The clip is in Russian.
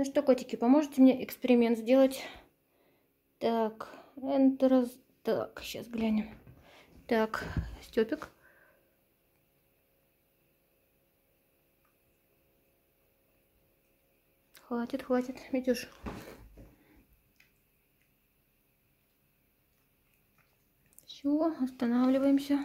Ну что, котики, поможете мне эксперимент сделать? Так, Enter. Так, сейчас глянем. Так, Степик. Хватит, хватит, Митюш. Все, останавливаемся.